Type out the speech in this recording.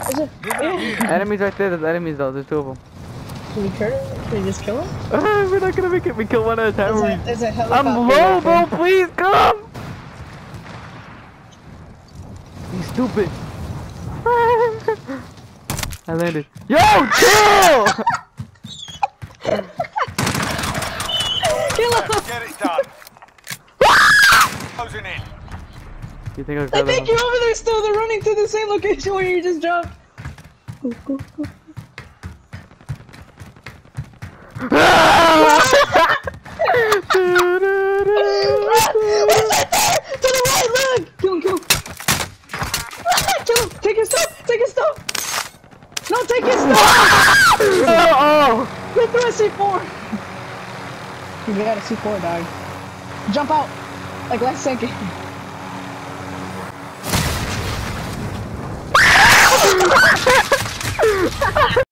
Is it? Enemies right there. There's enemies though. There's two of them. Can we kill him? Can we just kill him? We're not gonna make it. We kill one at a time. Is We- it, is it helicopter? I'm low, bro. weapon? Please come. He's stupid. I landed. Yo, chill. Kill him! Get it done. Closing in. You think I I think you're over there still. They're running to the same location where you just jumped. Go, go, go. To the right, look! Kill him, kill him. Kill him. Take his stuff. Take his stuff. No, take his stuff. oh, Get through a C4. You got a C4, dog. Jump out. Like last second. Ha ha ha!